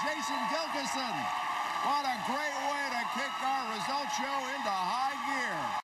Jason Gilkison. What a great way to kick our result show into high gear.